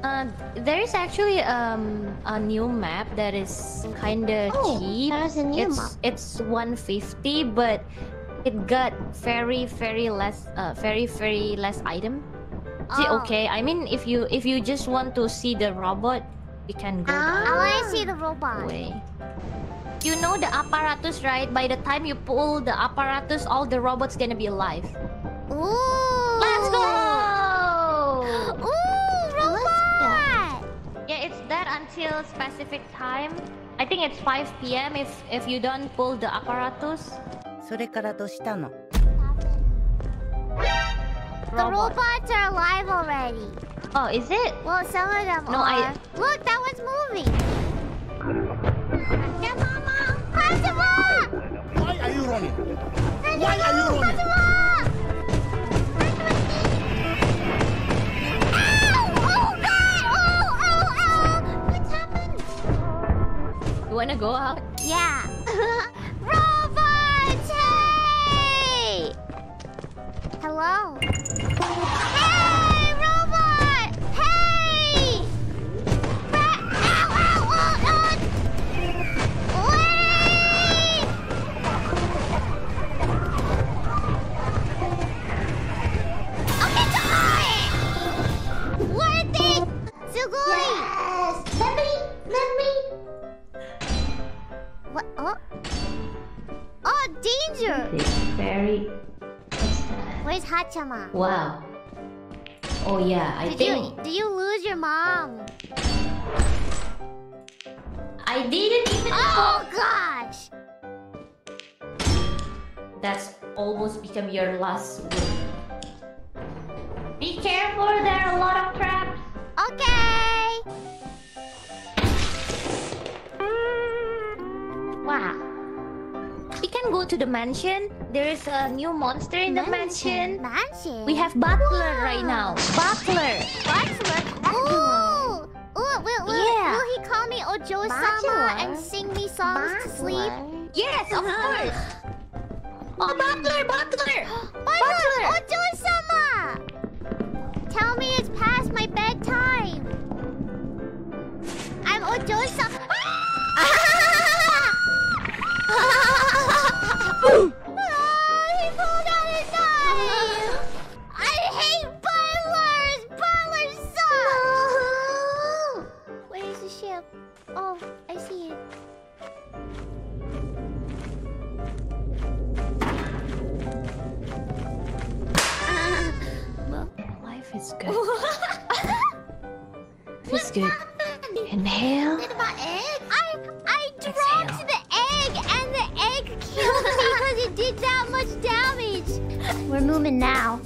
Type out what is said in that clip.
Uh, there is actually um a new map that is kind of Oh, cheap. there's a new it's map. it's 150, but it got very very less uh very very less item. Is Oh. okay? I mean, if you if you just want to see the robot, you can go Ah. I want to see the robot. way. You know the apparatus, right? By the time you pull the apparatus, all the robots gonna be alive. Ooh. that until specific time. I think it's 5 p.m. if if you don't pull the apparatus. それからどうしたの The Robot. robots are alive already. Oh, is it? Well, some of them No, are. I- Look, that one's moving. Yeah, Mama. Fatima! Why are you running? Why are you running? Wanna go out? Yeah. Robots! Hey! Hello? What? Oh? Oh, danger! It's very. Where's Hachama? Wow. Oh yeah, I Did think you did you lose your mom? I didn't even. Oh gosh! That's almost become your last word. Be careful, there are a lot of traps. Okay. We can go to the mansion. There is a new monster in the mansion. Mansion. We have Butler right now. Butler. Butler. Ooh. Ooh. Will, will, Yeah. will he call me Ojo-sama and sing me songs to sleep? Yes, of uh-huh. course. Oh, Butler, Butler. Oh, butler. Ojo-sama. Tell me it's past my bedtime. I'm Ojo-sama. Ah! Is good. Feels good. Inhale. Did my egg? I I dropped the egg and the egg killed me because it did that much damage. We're moving now.